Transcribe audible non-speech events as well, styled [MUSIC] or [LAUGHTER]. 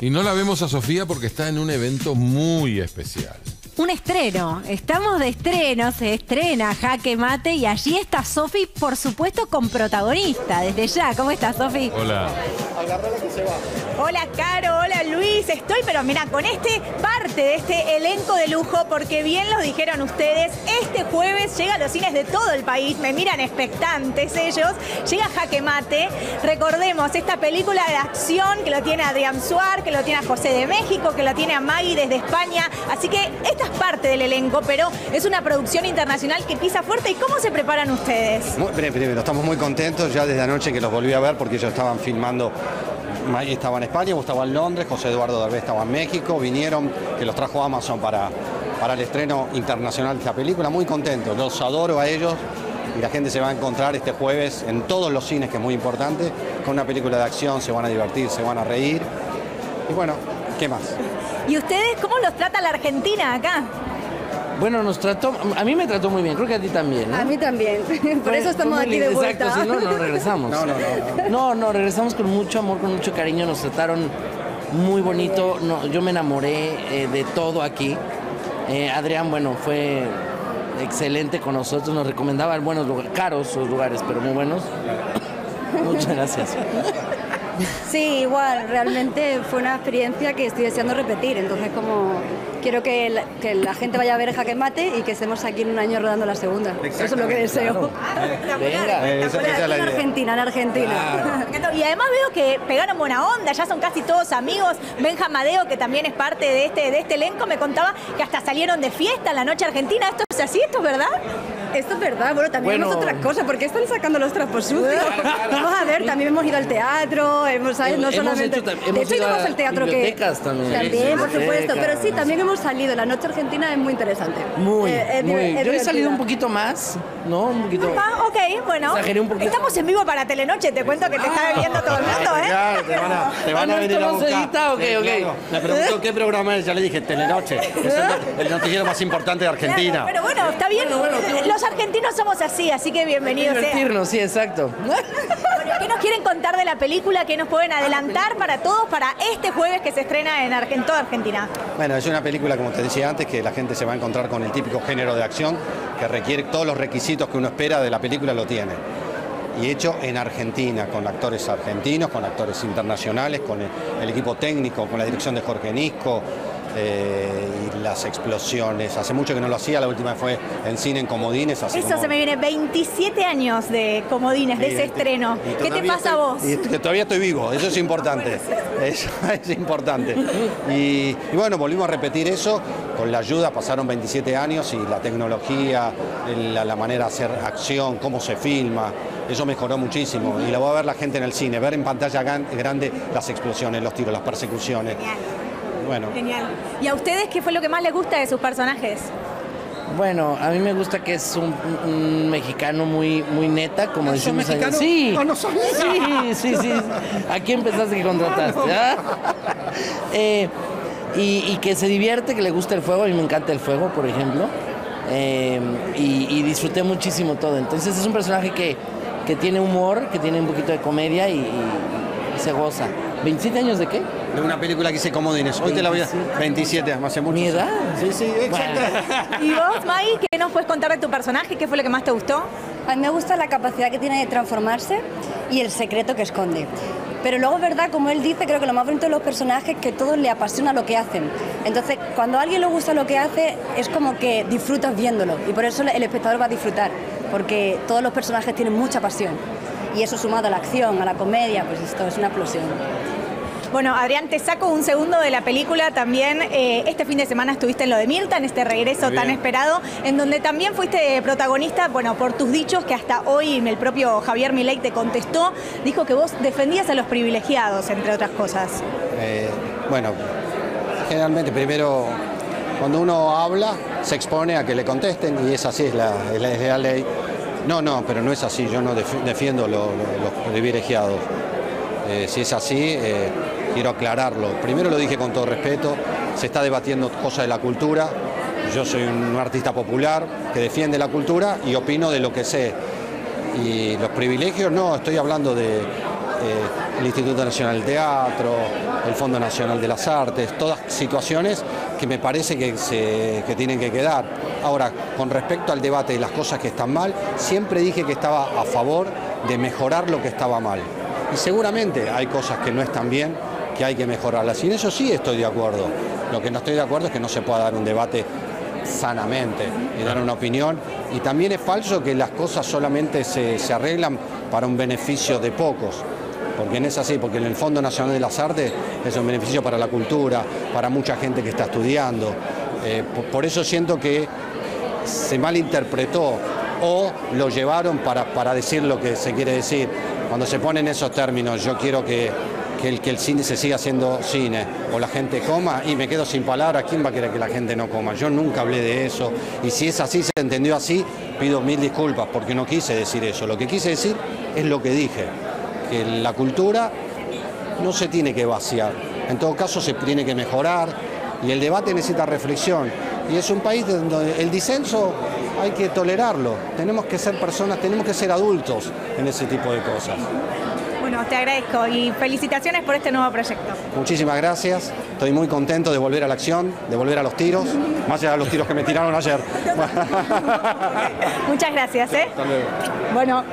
Y no la vemos a Sofía porque está en un evento muy especial. Un estreno. Estamos de estreno, se estrena Jaque Mate y allí está Sofi, por supuesto, con protagonista. Desde ya, ¿cómo estás, Sofi? Hola. Hola Caro, hola Luis, estoy pero mira con este parte de este elenco de lujo porque bien lo dijeron ustedes, este jueves llega a los cines de todo el país, me miran expectantes ellos, llega Jaque Mate, recordemos esta película de acción que lo tiene Adrián Suar, que lo tiene a José de México, que lo tiene a Maggie desde España, así que esta es parte del elenco, pero es una producción internacional que pisa fuerte y ¿cómo se preparan ustedes? Muy, primero, estamos muy contentos ya desde anoche que los volví a ver porque ellos estaban filmando. Maggie estaba en España, estaba en Londres, José Eduardo Derbez estaba en México, vinieron, que los trajo Amazon para, para el estreno internacional de esta película, muy contentos, los adoro a ellos y la gente se va a encontrar este jueves en todos los cines, que es muy importante, con una película de acción, se van a divertir, se van a reír y bueno, ¿qué más? ¿Y ustedes cómo los trata la Argentina acá? Bueno, nos trató, a mí me trató muy bien, creo que a ti también. ¿no? A mí también. [LAUGHS] Por Fue- eso estamos aquí de vuelta. Exacto, si no, no regresamos. [LAUGHS] No, no, no. No, no, regresamos con mucho amor, con mucho cariño, nos trataron muy bonito, no, yo me enamoré eh, de todo aquí. Eh, Adrián, bueno, fue excelente con nosotros, nos recomendaba buenos lugares, caros los lugares, pero muy buenos. Muchas gracias. [LAUGHS] Sí, igual, realmente fue una experiencia que estoy deseando repetir. Entonces, como quiero que la, que la gente vaya a ver Jaque Mate y que estemos aquí en un año rodando la segunda. Eso es lo que deseo. Venga. Esa- esa es la En idea. Argentina, en Argentina. Y además veo que pegaron buena onda, ya son casi todos amigos. Benja Madeo, que también es parte de este, de este elenco, me contaba que hasta salieron de fiesta en la noche argentina. ¿Esto es así? ¿Esto es verdad? Esto es verdad, bueno, también Bueno. hemos otras cosas, porque están sacando los trapos sucios. Vamos a ver, también hemos ido al teatro, hemos, ¿sabes? no Hemos solamente. hecho tam- de hecho, ido íbamos a al teatro que. también. También, por supuesto, pero sí, también hemos salido. La noche argentina es muy interesante. Muy, Eh, es di- muy. es Yo he salido un poquito más, ¿no? Un poquito. Ah, ok, bueno. Exageré un poquito. Estamos en vivo para Telenoche, te cuento que te está viendo todo el mundo, ¿eh? Claro, te van a, te van Ah, a ¿no venir a buscar. edita? Ok, Sí, ok. claro. Me preguntó qué programa es, ya le dije, Telenoche. Es el, el noticiero más importante de Argentina. Claro, pero bueno, está bien. Los argentinos somos así, así que bienvenidos. sea. Divertirnos, sí, exacto. Bueno, ¿Qué nos quieren contar de la película? ¿Qué nos pueden adelantar para todos para este jueves que se estrena en, Argen- en toda Argentina? Bueno, es una película, como te decía antes, que la gente se va a encontrar con el típico género de acción que requiere todos los requisitos que uno espera de la película, lo tiene. Y hecho en Argentina, con actores argentinos, con actores internacionales, con el, el equipo técnico, con la dirección de Jorge Nisco eh, y las explosiones. Hace mucho que no lo hacía, la última fue en cine en Comodines. Hace Eso como- se me viene 27 años de comodines, de Sí, ese y- estreno. ¿Qué te pasa a vos? y que todavía estoy vivo, eso es importante. [LAUGHS] Eso es importante. Y, y bueno, volvimos a repetir eso con la ayuda, pasaron 27 años y la tecnología, la, la manera de hacer acción, cómo se filma, eso mejoró muchísimo. Y la va a ver la gente en el cine, ver en pantalla grande las explosiones, los tiros, las persecuciones. Genial, Bueno, genial. ¿Y a ustedes qué fue lo que más les gusta de sus personajes? Bueno, a mí me gusta que es un, un mexicano muy, muy neta, como decimos allá. mexicano? Sí, No, no son. sí, sí, sí. Aquí empezaste que contrataste. ¿ah? Eh, y, y que se divierte, que le gusta el fuego. A mí me encanta el fuego, por ejemplo. Eh, y, y disfruté muchísimo todo. Entonces es un personaje que, que tiene humor, que tiene un poquito de comedia y, y se goza. ¿27 años de qué? de una película que hice Comodines, hoy te la voy a... 27, hace mucho. ¿Mi edad? Sí, sí, exacto. [LAUGHS] ¿Y vos, Maggie, qué nos puedes contar de tu personaje? ¿Qué fue lo que más te gustó? A mí me gusta la capacidad que tiene de transformarse y el secreto que esconde. Pero luego es verdad, como él dice, creo que lo más bonito de los personajes es que todos le apasiona lo que hacen. Entonces, cuando a alguien le gusta lo que hace, es como que disfrutas viéndolo. Y por eso el espectador va a disfrutar, porque todos los personajes tienen mucha pasión. Y eso sumado a la acción, a la comedia, pues esto es una explosión. Bueno, Adrián, te saco un segundo de la película también. eh, este fin de semana estuviste en lo de Mirta, en este regreso tan esperado, en donde también fuiste protagonista, bueno, por tus dichos que hasta hoy el propio Javier Milei te contestó, dijo que vos defendías a los privilegiados, entre otras cosas. Eh, bueno, generalmente primero cuando uno habla se expone a que le contesten y es así, es la, es la- es la ley. No, no, pero no es así, yo no def- defiendo lo- lo- los privilegiados. Eh, si es así, eh, quiero aclararlo. Primero lo dije con todo respeto, se está debatiendo cosas de la cultura. Yo soy un artista popular que defiende la cultura y opino de lo que sé. Y los privilegios, no, estoy hablando de, eh, el Instituto Nacional del Teatro, el Fondo Nacional de las Artes, todas situaciones que me parece que, se, que tienen que quedar. Ahora, con respecto al debate de las cosas que están mal, siempre dije que estaba a favor de mejorar lo que estaba mal. Y seguramente hay cosas que no están bien, que hay que mejorarlas. Y en eso sí estoy de acuerdo. Lo que no estoy de acuerdo es que no se pueda dar un debate sanamente y dar una opinión. Y también es falso que las cosas solamente se, se arreglan para un beneficio de pocos porque no es así, porque en el Fondo Nacional de las Artes es un beneficio para la cultura, para mucha gente que está estudiando. Eh, por, por, eso siento que se malinterpretó o lo llevaron para, para decir lo que se quiere decir. Cuando se ponen esos términos, yo quiero que, que, el, que el cine se siga haciendo cine o la gente coma y me quedo sin palabras, ¿quién va a querer que la gente no coma? Yo nunca hablé de eso y si es así, se entendió así, pido mil disculpas porque no quise decir eso. Lo que quise decir es lo que dije que la cultura no se tiene que vaciar, en todo caso se tiene que mejorar y el debate necesita reflexión. Y es un país donde el disenso hay que tolerarlo, tenemos que ser personas, tenemos que ser adultos en ese tipo de cosas. Bueno, te agradezco y felicitaciones por este nuevo proyecto. Muchísimas gracias, estoy muy contento de volver a la acción, de volver a los tiros, más allá de los tiros que me tiraron ayer. [LAUGHS] Muchas gracias. ¿eh? Hasta luego. Bueno,